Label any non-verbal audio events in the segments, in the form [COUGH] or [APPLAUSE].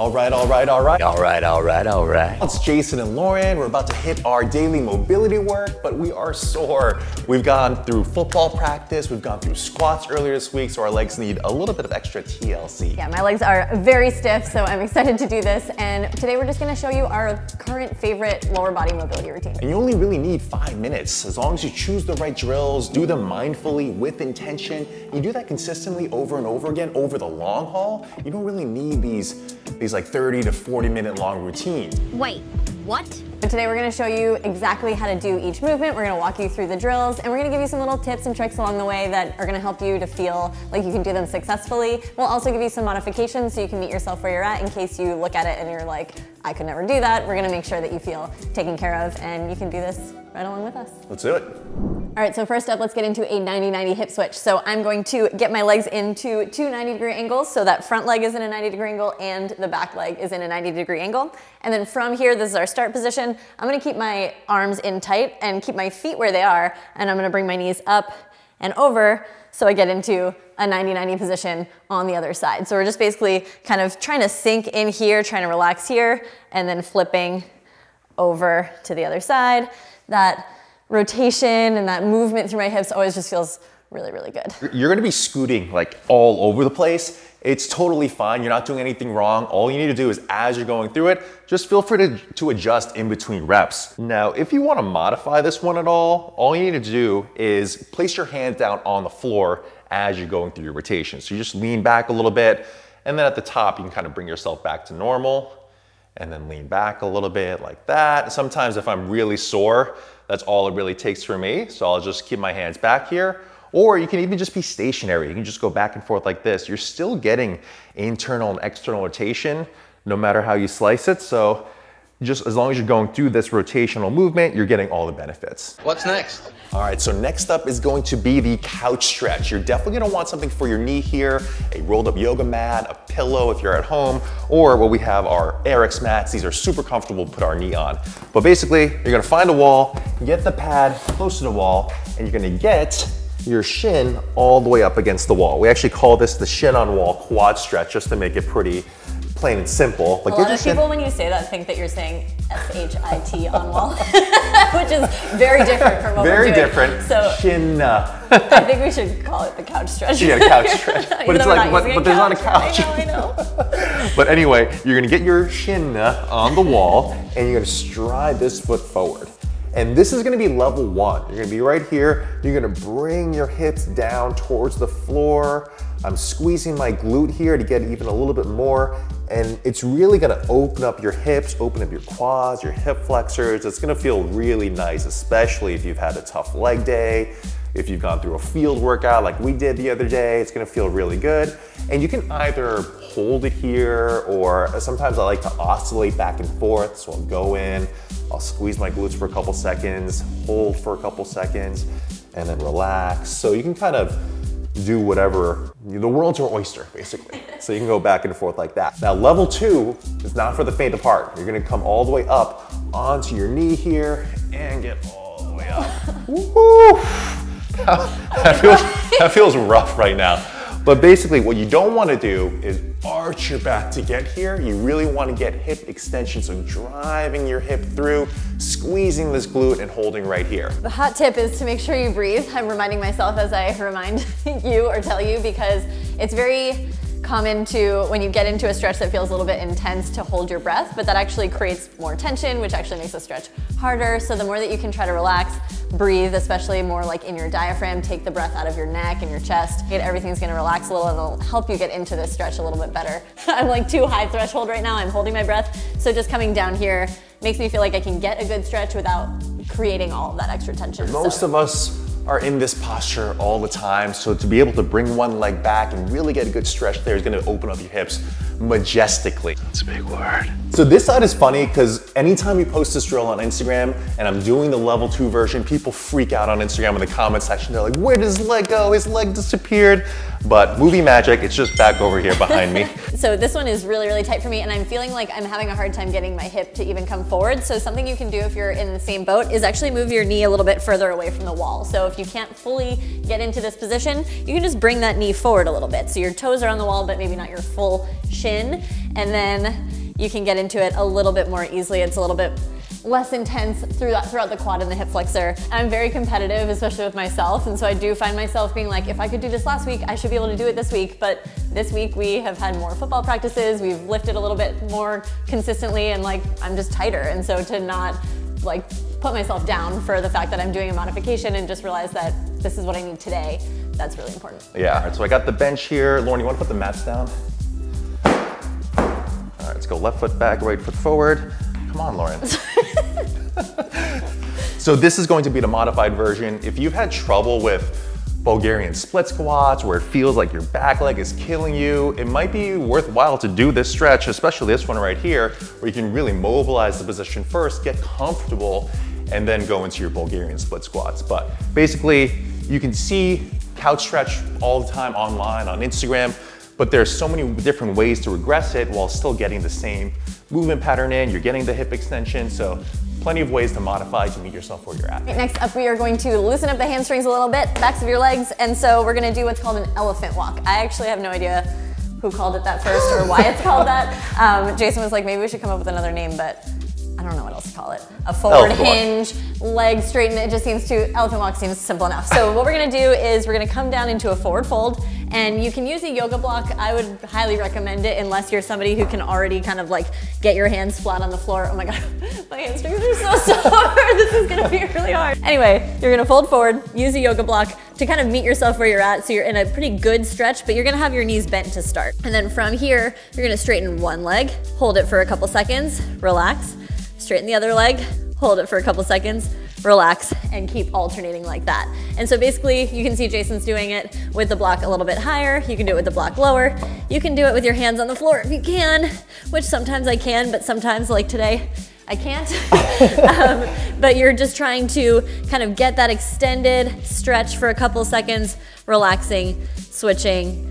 All right, all right, all right. All right, all right, all right. It's Jason and Lauren. We're about to hit our daily mobility work, but we are sore. We've gone through football practice, we've gone through squats earlier this week, so our legs need a little bit of extra TLC. Yeah, my legs are very stiff, so I'm [LAUGHS] excited to do this. And today we're just gonna show you our current favorite lower body mobility routine. And you only really need five minutes as long as you choose the right drills, do them mindfully with intention. You do that consistently over and over again over the long haul. You don't really need these, these like 30 to 40 minute long routines. Wait, what? But today we're gonna show you exactly how to do each movement. We're gonna walk you through the drills and we're gonna give you some little tips and tricks along the way that are gonna help you to feel like you can do them successfully. We'll also give you some modifications so you can meet yourself where you're at in case you look at it and you're like, I could never do that. We're gonna make sure that you feel taken care of and you can do this right along with us. Let's do it. All right, so first up, let's get into a 90-90 hip switch. So I'm going to get my legs into two 90 degree angles. So that front leg is in a 90 degree angle and the back leg is in a 90 degree angle. And then from here, this is our start position. I'm gonna keep my arms in tight and keep my feet where they are. And I'm gonna bring my knees up and over so I get into a 90-90 position on the other side. So we're just basically kind of trying to sink in here, trying to relax here, and then flipping over to the other side. That rotation and that movement through my hips always just feels really, really good. You're gonna be scooting like all over the place. It's totally fine. You're not doing anything wrong. All you need to do is as you're going through it, just feel free to, to adjust in between reps. Now, if you wanna modify this one at all, all you need to do is place your hands down on the floor as you're going through your rotation. So you just lean back a little bit, and then at the top, you can kind of bring yourself back to normal, and then lean back a little bit like that. Sometimes if I'm really sore, that's all it really takes for me. So I'll just keep my hands back here. Or you can even just be stationary. You can just go back and forth like this. You're still getting internal and external rotation no matter how you slice it. So just as long as you're going through this rotational movement, you're getting all the benefits. What's next? All right, so next up is going to be the couch stretch. You're definitely gonna want something for your knee here, a rolled up yoga mat, a pillow if you're at home, or what we have our Airex mats. These are super comfortable to put our knee on. But basically, you're gonna find a wall, get the pad close to the wall, and you're gonna get your shin all the way up against the wall. We actually call this the shin on wall quad stretch just to make it pretty plain and simple. Like a lot of people, when you say that, think that you're saying S-H-I-T on wall, [LAUGHS] which is very different from what very we're doing. different. So shin. Uh, I think we should call it the couch stretch. Yeah, couch stretch. [LAUGHS] But it's like, but, but there's not a couch. I know, I know. [LAUGHS] but anyway, you're gonna get your shin on the wall and you're gonna stride this foot forward. And this is gonna be level one. You're gonna be right here. You're gonna bring your hips down towards the floor. I'm squeezing my glute here to get even a little bit more. And it's really gonna open up your hips, open up your quads, your hip flexors. It's gonna feel really nice, especially if you've had a tough leg day, if you've gone through a field workout like we did the other day, it's gonna feel really good. And you can either hold it here or sometimes I like to oscillate back and forth. So I'll go in, I'll squeeze my glutes for a couple seconds, hold for a couple seconds, and then relax. So you can kind of do whatever. The world's your oyster, basically. So you can go back and forth like that. Now, level two is not for the faint of heart. You're gonna come all the way up onto your knee here and get all the way up. [LAUGHS] Woo! That feels, that feels rough right now. But basically what you don't wanna do is arch your back to get here. You really wanna get hip extension, so driving your hip through, squeezing this glute and holding right here. The hot tip is to make sure you breathe. I'm reminding myself as I remind [LAUGHS] you or tell you because it's very common to, when you get into a stretch that feels a little bit intense, to hold your breath, but that actually creates more tension, which actually makes the stretch harder. So the more that you can try to relax, breathe, especially more like in your diaphragm, take the breath out of your neck and your chest. Get everything's gonna relax a little and it'll help you get into this stretch a little bit better. [LAUGHS] I'm like too high threshold right now, I'm holding my breath. So just coming down here makes me feel like I can get a good stretch without creating all of that extra tension. Most so. of us are in this posture all the time. So to be able to bring one leg back and really get a good stretch there is gonna open up your hips majestically. That's a big word. So this side is funny because anytime you post this drill on Instagram and I'm doing the level two version, people freak out on Instagram in the comment section. They're like, where does his leg go? His leg disappeared. But movie magic, it's just back over here behind me. [LAUGHS] so this one is really, really tight for me and I'm feeling like I'm having a hard time getting my hip to even come forward. So something you can do if you're in the same boat is actually move your knee a little bit further away from the wall. So if you can't fully get into this position, you can just bring that knee forward a little bit. So your toes are on the wall, but maybe not your full shin chin, and then you can get into it a little bit more easily. It's a little bit less intense throughout, throughout the quad and the hip flexor. I'm very competitive, especially with myself, and so I do find myself being like, if I could do this last week, I should be able to do it this week. But this week we have had more football practices, we've lifted a little bit more consistently, and like I'm just tighter. And so to not like put myself down for the fact that I'm doing a modification and just realize that this is what I need today, that's really important. Yeah, so I got the bench here. Lauren, you wanna put the mats down? Let's go left foot back, right foot forward. Come on, Lauren. [LAUGHS] [LAUGHS] so this is going to be the modified version. If you've had trouble with Bulgarian split squats where it feels like your back leg is killing you, it might be worthwhile to do this stretch, especially this one right here, where you can really mobilize the position first, get comfortable, and then go into your Bulgarian split squats. But basically, you can see couch stretch all the time online on Instagram, but there's so many different ways to regress it while still getting the same movement pattern in, you're getting the hip extension, so plenty of ways to modify to meet yourself where you're at. next up, we are going to loosen up the hamstrings a little bit, backs of your legs, and so we're gonna do what's called an elephant walk. I actually have no idea who called it that first or why it's called that. [LAUGHS] Um, Jason was like, maybe we should come up with another name, but else to call it. A oh, forward Elephant hinge, leg straighten, it just seems to, elephant walk seems simple enough. So what we're gonna do is we're gonna come down into a forward fold and you can use a yoga block. I would highly recommend it unless you're somebody who can already kind of like get your hands flat on the floor. Oh my God, [LAUGHS] my hamstrings are so [LAUGHS] sore. this is gonna be really hard. Anyway, you're gonna fold forward, use a yoga block to kind of meet yourself where you're at. So you're in a pretty good stretch, but you're gonna have your knees bent to start. And then from here, you're gonna straighten one leg, hold it for a couple seconds, relax, straighten the other leg, hold it for a couple seconds, relax, and keep alternating like that. And so basically, you can see Jason's doing it with the block a little bit higher. You can do it with the block lower. You can do it with your hands on the floor if you can, which sometimes I can, but sometimes like today, I can't. [LAUGHS] um, but you're just trying to kind of get that extended stretch for a couple seconds, relaxing, switching,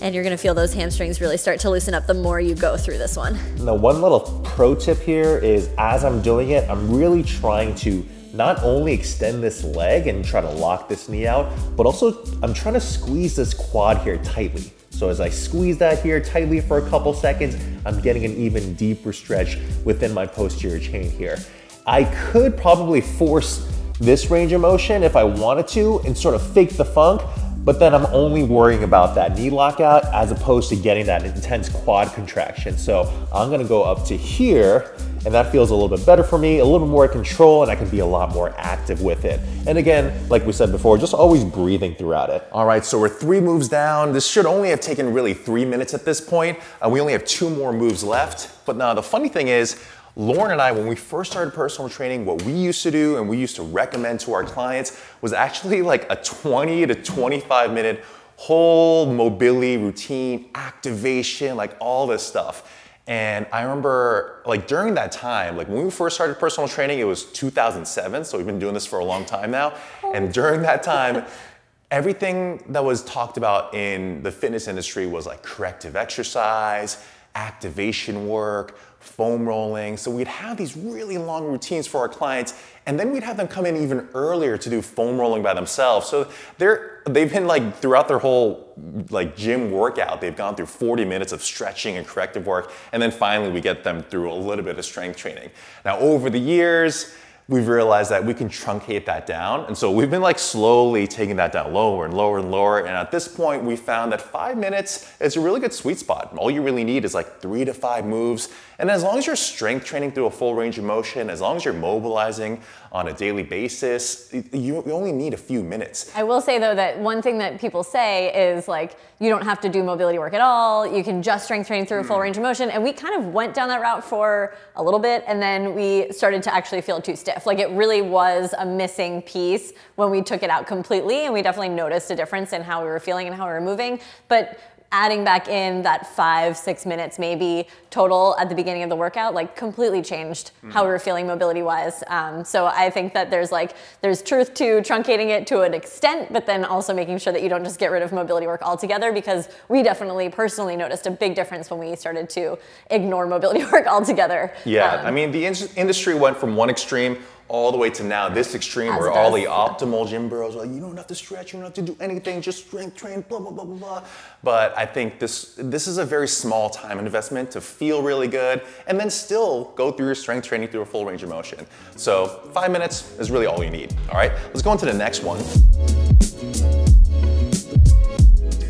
and you're gonna feel those hamstrings really start to loosen up the more you go through this one. Now, one little pro tip here is as I'm doing it, I'm really trying to not only extend this leg and try to lock this knee out, but also I'm trying to squeeze this quad here tightly. So as I squeeze that here tightly for a couple seconds, I'm getting an even deeper stretch within my posterior chain here. I could probably force this range of motion if I wanted to and sort of fake the funk, but then I'm only worrying about that knee lockout as opposed to getting that intense quad contraction. So I'm gonna go up to here and that feels a little bit better for me, a little bit more control, and I can be a lot more active with it. And again, like we said before, just always breathing throughout it. All right, so we're three moves down. This should only have taken really three minutes at this point. Uh, we only have two more moves left. But now the funny thing is, Lauren and I, when we first started personal training, what we used to do and we used to recommend to our clients was actually like a 20 to 25 minute whole mobility routine, activation, like all this stuff. And I remember like during that time, like when we first started personal training, it was 2007. So we've been doing this for a long time now. And oh. during that time, [LAUGHS] everything that was talked about in the fitness industry was like corrective exercise, activation work, foam rolling. So we'd have these really long routines for our clients, and then we'd have them come in even earlier to do foam rolling by themselves. So they're they've been like throughout their whole like gym workout, they've gone through 40 minutes of stretching and corrective work, and then finally we get them through a little bit of strength training. Now over the years, we've realized that we can truncate that down. And so we've been like slowly taking that down lower and lower and lower. And at this point, we found that five minutes is a really good sweet spot. All you really need is like three to five moves. And as long as you're strength training through a full range of motion, as long as you're mobilizing on a daily basis, you, you only need a few minutes. I will say though that one thing that people say is like, you don't have to do mobility work at all. You can just strength train through a full mm. range of motion. And we kind of went down that route for a little bit and then we started to actually feel too stiff. Like it really was a missing piece when we took it out completely. And we definitely noticed a difference in how we were feeling and how we were moving. But adding back in that five, six minutes maybe total at the beginning of the workout, like completely changed mm. how we were feeling mobility wise. Um, so I think that there's like, there's truth to truncating it to an extent, but then also making sure that you don't just get rid of mobility work altogether because we definitely personally noticed a big difference when we started to ignore mobility [LAUGHS] work altogether. Yeah, um, I mean, the in industry went from one extreme all the way to now this extreme As where all the optimal gym bros are like, you don't have to stretch, you don't have to do anything, just strength train, blah, blah, blah, blah, blah. But I think this, this is a very small time investment to feel really good and then still go through your strength training through a full range of motion. So five minutes is really all you need, all right? Let's go on to the next one.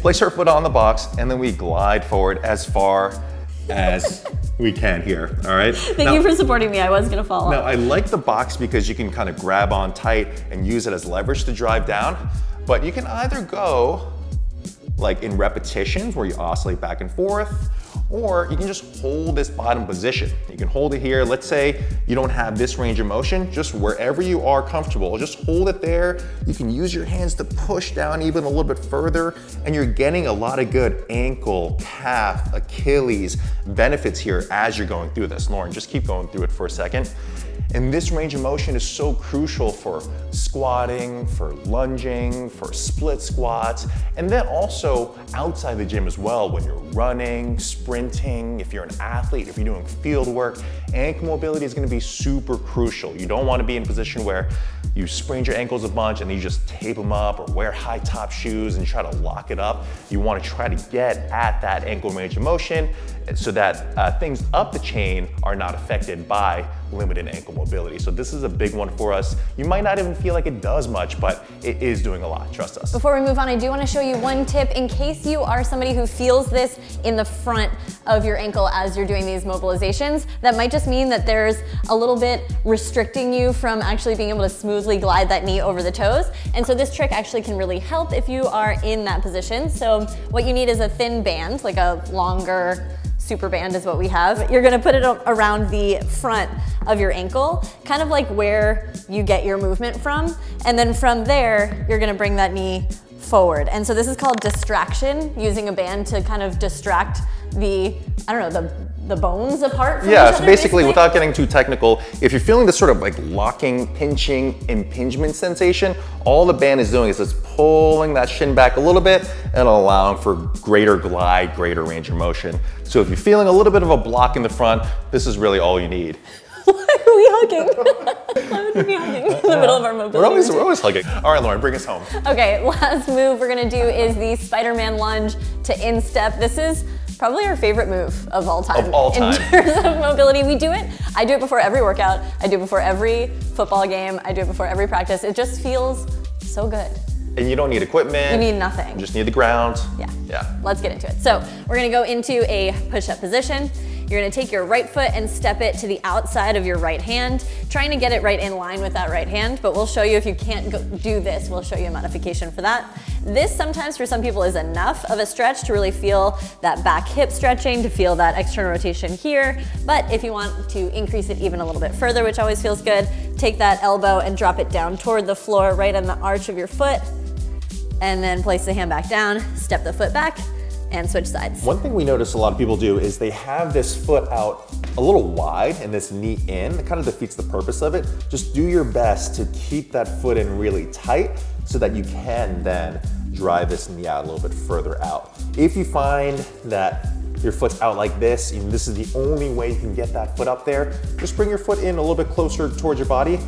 Place her foot on the box and then we glide forward as far as we can here, all right? Thank you for supporting me. I was gonna fall Now off. I like the box because you can kind of grab on tight and use it as leverage to drive down, but you can either go like in repetitions where you oscillate back and forth, or you can just hold this bottom position. You can hold it here. Let's say you don't have this range of motion, just wherever you are comfortable, just hold it there. You can use your hands to push down even a little bit further, and you're getting a lot of good ankle, calf, Achilles benefits here as you're going through this. Lauren, just keep going through it for a second. And this range of motion is so crucial for squatting, for lunging, for split squats, and then also outside the gym as well when you're running, sprinting, if you're an athlete, if you're doing field work, ankle mobility is gonna be super crucial. You don't wanna be in a position where you sprain your ankles a bunch and then you just tape them up or wear high top shoes and try to lock it up. You wanna try to get at that ankle range of motion so that uh, things up the chain are not affected by limited ankle mobility. So this is a big one for us. You might not even feel like it does much, but it is doing a lot, trust us. Before we move on, I do want to show you one tip in case you are somebody who feels this in the front of your ankle as you're doing these mobilizations. That might just mean that there's a little bit restricting you from actually being able to smoothly glide that knee over the toes. And so this trick actually can really help if you are in that position. So what you need is a thin band, like a longer super band is what we have. You're gonna put it around the front of your ankle, kind of like where you get your movement from. And then from there, you're gonna bring that knee forward. And so this is called distraction, using a band to kind of distract the, I don't know, the, the bones apart from Yeah, so other, basically, without getting too technical, if you're feeling this sort of like locking, pinching, impingement sensation, all the band is doing is just pulling that shin back a little bit and allowing for greater glide, greater range of motion. So if you're feeling a little bit of a block in the front, this is really all you need. [LAUGHS] Why are we hugging? [LAUGHS] Why would we be hugging in the middle of our mobility? We're always, routine? we're always hugging. All right, Lauren, bring us home. Okay, [LAUGHS] last move we're gonna do is the Spider-Man lunge to instep. This is probably our favorite move of all time. Of all time. In terms of mobility, we do it. I do it before every workout. I do it before every football game. I do it before every practice. It just feels so good. And you don't need equipment. You need nothing. You just need the ground. Yeah. Yeah. Let's get into it. So we're gonna go into a push-up position. You're gonna take your right foot and step it to the outside of your right hand, trying to get it right in line with that right hand, but we'll show you if you can't do this, we'll show you a modification for that. This sometimes for some people is enough of a stretch to really feel that back hip stretching, to feel that external rotation here. But if you want to increase it even a little bit further, which always feels good, take that elbow and drop it down toward the floor, right on the arch of your foot, and then place the hand back down, step the foot back, and switch sides. One thing we notice a lot of people do is they have this foot out a little wide and this knee in. It kind of defeats the purpose of it. Just do your best to keep that foot in really tight so that you can then drive this knee out a little bit further out. If you find that your foot's out like this, and this is the only way you can get that foot up there, just bring your foot in a little bit closer towards your body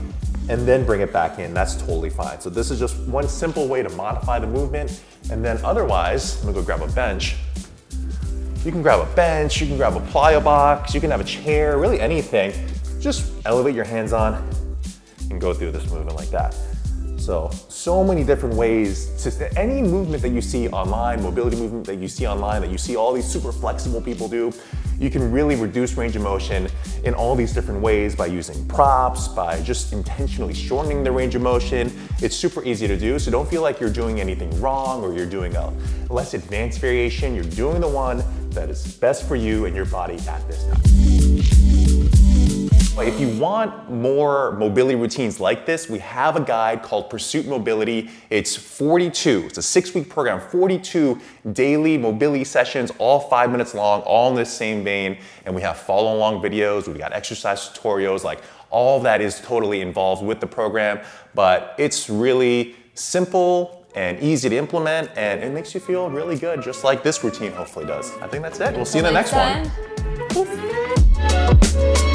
and then bring it back in. That's totally fine. So this is just one simple way to modify the movement. And then otherwise, I'm gonna go grab a bench. You can grab a bench, you can grab a plyo box, you can have a chair, really anything. Just elevate your hands on and go through this movement like that. So, so many different ways to any movement that you see online, mobility movement that you see online, that you see all these super flexible people do, you can really reduce range of motion in all these different ways by using props, by just intentionally shortening the range of motion. It's super easy to do, so don't feel like you're doing anything wrong or you're doing a less advanced variation. You're doing the one that is best for you and your body at this time. If you want more mobility routines like this, we have a guide called Pursuit Mobility. It's 42, it's a six week program, 42 daily mobility sessions, all five minutes long, all in this same vein. And we have follow along videos, we've got exercise tutorials, like all that is totally involved with the program. But it's really simple and easy to implement, and it makes you feel really good, just like this routine hopefully does. I think that's it. We'll see you in the next one. one.